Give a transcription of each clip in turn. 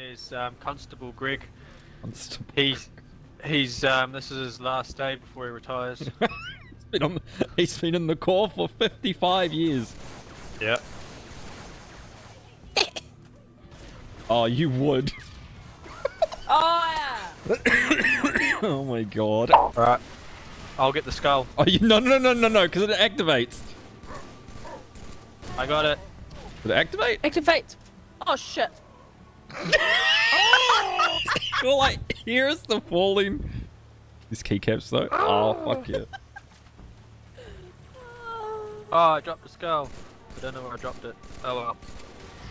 is um, Constable Greg. Constable. He's he's um, this is his last day before he retires. He's been on. The, he's been in the Corps for 55 years. yeah. Oh, you would. Oh yeah. oh my god. All right. I'll get the skull. Oh, you no no no no no because it activates. I got it. Did it activate? Activate. Oh shit. You're like, here's the falling. These keycaps though. Ah. Oh fuck yeah. Oh, I dropped the skull. I don't know where I dropped it. Oh well.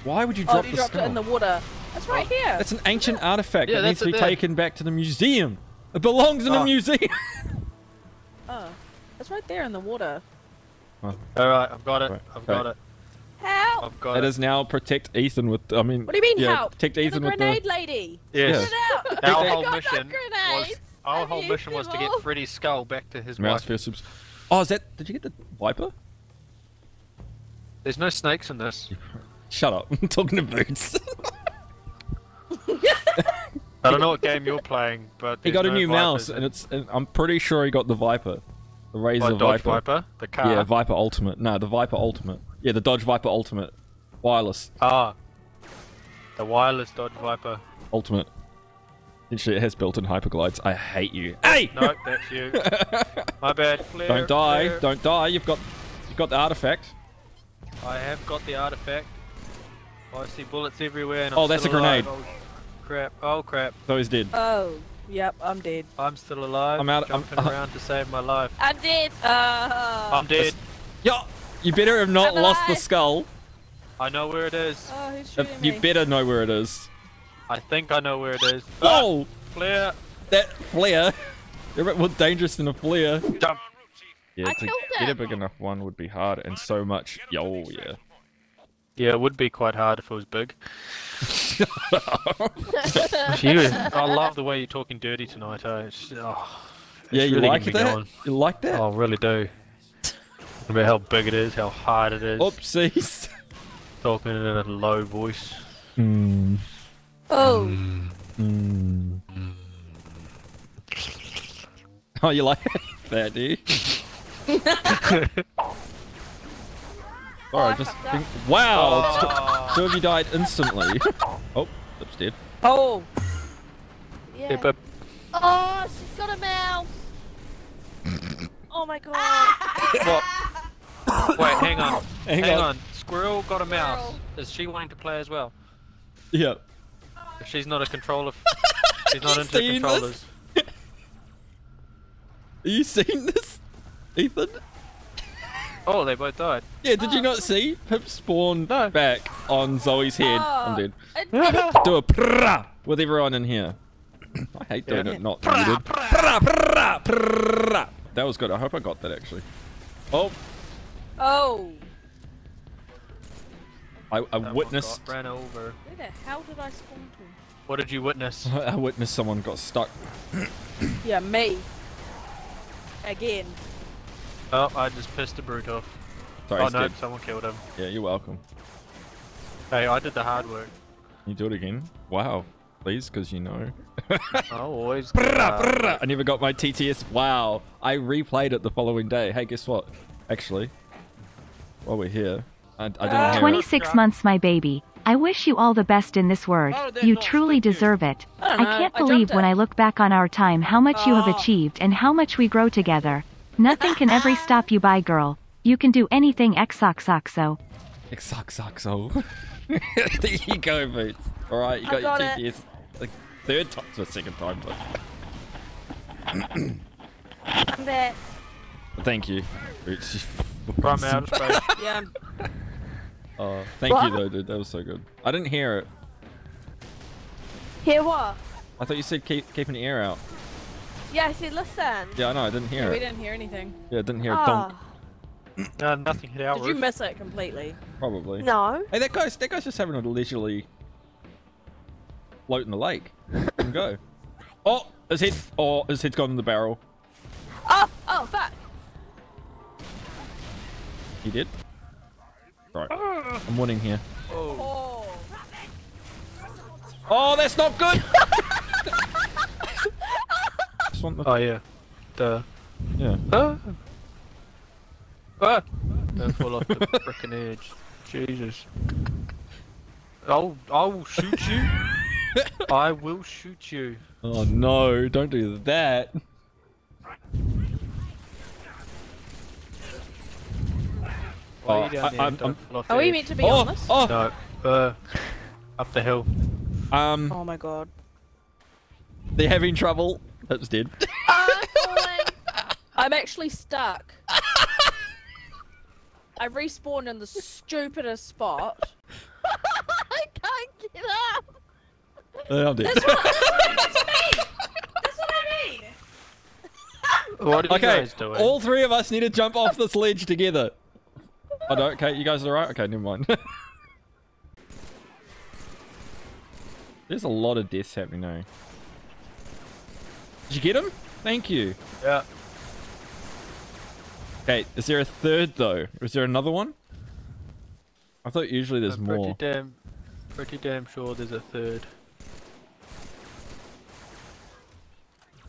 Why would you drop Oh, drop you the dropped skull? it in the water. That's right oh. here. That's an ancient artifact Yeah, that needs to be there. taken back to the museum. It belongs in a Oh. museum. Oh, it's right there in the water. All right, I've got it. Right, I've got right. it. Help! I've got That it. is now protect Ethan with. I mean. What do you mean yeah, help? Protect You're Ethan the with grenade the. lady. Yes. Get. Our whole mission was our whole mission was to get. Freddy's skull back to his Mouse wife. subs. Oh, is that? Did you get the Viper? There's no snakes in this. Shut up. I'm talking to Boots. I don't know what game you're playing, but he there's got a no new mouse, and it's. And I'm pretty sure he got the Viper, the Razer Like Dodge Viper. Viper, the car. Yeah, Viper Ultimate. No, the Viper Ultimate. Yeah, the Dodge Viper Ultimate. Wireless Ah, the wireless Dodge Viper. Ultimate. Actually, it has built-in hyperglides. I hate you. Hey! No, that's you. My bad. Flare, Don't die! flare. Don't die! You've got, you've got the artifact. I have got the artifact. I see bullets everywhere. And Oh, I'm that's still a grenade. Oh, crap! Oh crap! So he's dead. Oh, yep, I'm dead. I'm still alive. I'm out- I'm- Jumping uh, around to save my life. I'm dead. Uh, I'm dead. Yeah. You better have not I'm lost the skull. I know where it is. Oh, who's Uh, shooting You me? better know where it is. I think I know where it is. Whoa! Flare! That flare. You're a bit more dangerous than a flare. Jump! Yeah, I to killed get a big enough one would be hard, and so much. Yo, yeah. Yeah, it would be quite hard if it was big. Phew, I love the way you're talking dirty tonight. Eh? It's, oh, it's yeah, you really like that? going. You like that? Oh, I really do. About how big it is, how hard it is. Oopsies. Talking in a low voice. Hmm. oh, Hmm. Oh, you like that, do you? Alright, just fucked think, wow! Oh. Two of you died instantly. oh, Lip's dead. oh. Yeah, but Oh, she's got a mouse. oh my god. what? Wait, hang on. Hang Hang, on. on. Squirrel got a mouse. Squirrel. Is she wanting to play as well? Yeah. If she's not a controller, she's not into seen this? controllers. Are you seeing this, Ethan? Oh, they both died. Yeah, did you not oh. see? Pip spawned No. back on Zoe's head. Oh, I'm Oh. dead. It- it- Do a prrrah with everyone in here. I hate doing Yeah. it not muted. Prrrah, prrrah, prrrah. That was good. I hope I got that actually. Oh, oh. I, I witnessed. got ran over. Where the hell did I spawn to? What did you witness? I witnessed someone got stuck. Yeah, me. Again. Oh, I just pissed a brute off. Sorry, oh no, dead. someone killed him. Yeah, you're welcome. Hey, I did the hard work. You do it again? Wow. Please, because you know. I'll always. the. I never got my TTS. Wow. I replayed it the following day. Hey, guess what? Actually, while we're here, I, I didn't hear it. 26 months, my baby. I wish you all the best in this word. Oh, You truly stupid. deserve it. I I can't I believe when it. I look back on our time how much you have Oh. achieved and how much we grow together. Nothing can ever stop you, by girl. You can do anything, XOXOXO. XOXOXO. there you go, Boots. Alright, you got, got your it. TTS. Like, third time, the second time, but. I'm there. Thank you. Boots. you From fucking- outer space. Yeah. I'm- Oh, thank you though, dude. That was so good. I didn't hear it. Hear what? I thought you said keep keep an ear out. Yeah, I said listen. Yeah, I know. I didn't hear we it. We didn't hear anything. Yeah, I didn't hear a donk. Ah, no, nothing hit our did you miss it completely? Probably. No. Hey, that guy's that guy's just having a leisurely float in the lake. Let him go. Oh, his head. Oh, his head's gone in the barrel. Oh, oh, fuck. He did. Right. I'm winning here. Oh, Oh. Oh, that's not good. Just want the- Oh yeah. The. yeah. Ah. Ah. Don't fall off the frickin' edge. Jesus. I'll I will shoot you. I will shoot you. Oh no! Don't do that. Oh, are I- I'm- I'm- Are we edge. meant to be oh, on this? oh, No. Uh, up the hill. um, Oh my god. they're having trouble. That's dead. I'm. I'm actually stuck. I respawned in the stupidest spot. I can't get up. Uh, I'm dead. That's what, that's what I mean. That's what I mean. What are you guys doing? all three of us need to jump off this ledge together. Oh, no, okay, you guys are alright? Okay, never mind. There's a lot of deaths happening now. Did you get him? Thank you. Yeah. Okay, is there a third though? Is there another one? I thought usually there's I'm pretty more. damn, pretty damn sure there's a third.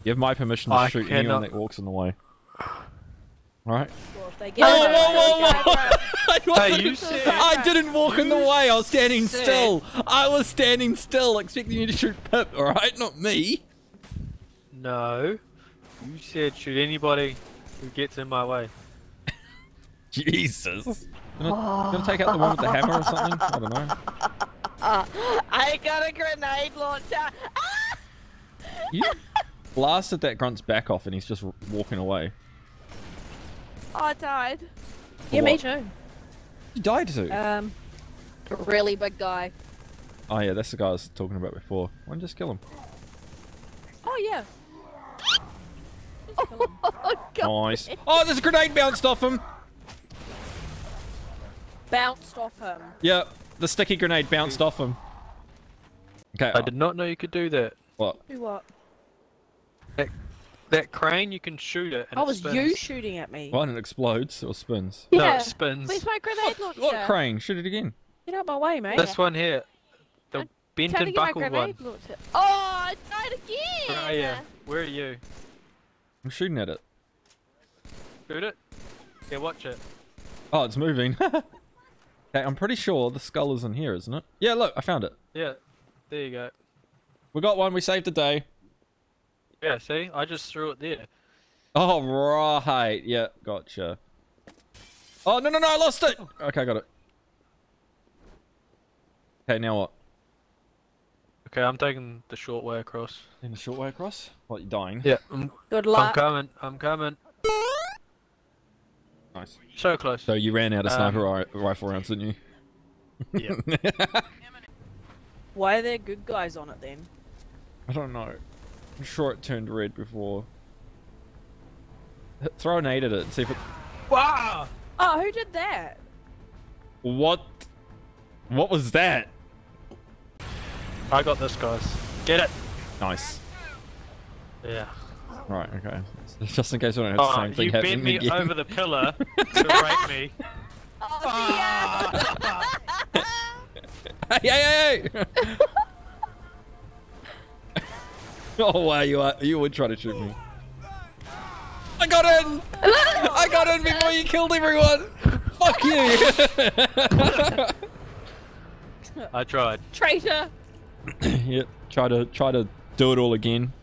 You have my permission to I shoot anyone that walks in the way. Alright. Well, if they get Whoa, it, whoa, it's whoa, gonna I, wasn't- you I didn't walk in the way. I was standing said- still. I was standing still, expecting you to shoot Pip. All right, not me. No. You said shoot anybody who gets in my way. Jesus. Gonna, gonna take out the one with the hammer or something? I don't know. I got a grenade launcher. Ah! You blasted that grunt's back off, and he's just walking away. Oh, I died. For Yeah, me too. You died too. Um, a really big guy. oh yeah, that's the guy I was talking about before. Why don't you just kill him? Oh yeah. Just kill him. oh. Nice. Oh, there's a grenade bounced off him. Bounced off him. Yep, the sticky grenade bounced off him. Okay. I did not know you could do that. What? Do what? That crane, you can shoot it. And Oh, it was spins. you shooting at me? Well, and it explodes or spins. No, it spins. Where's my grenade launcher? What crane? Shoot it again. Get out of my way, mate. This one here. The I'm bent and buckled one. launcher. Oh, I died again. Where are you? Where are you? I'm shooting at it. Shoot it? Yeah, watch it. Oh, it's moving. okay, I'm pretty sure the skull is in here, isn't it? Yeah, look, I found it. Yeah. There you go. We got one. We saved the day. Yeah, see? I just threw it there. Oh, right. Yeah, gotcha. Oh, no, no, no, I lost it. Okay, I got it. Okay, now what? Okay, I'm taking the short way across. In the short way across? What, you're dying? Yeah, I'm, Good luck. I'm coming. I'm coming. Nice. So close. So you ran out of Um, sniper ri- rifle rounds, didn't you? yeah. Why are there good guys on it then? I don't know. I'm sure it turned red before. H- Throw a nade at it and see if it... Wow! Oh, who did that? What? What was that? I got this, guys. Get it. Nice. Yeah. Right, okay. Just in case we don't have the Oh, same thing you bent me over the pillar to rape me. Oh, yeah. hey, hey, hey! oh wow, you are, you would try to shoot me. I got in! I got in before you killed everyone! Fuck you! I tried. Traitor. yep, try to try to do it all again.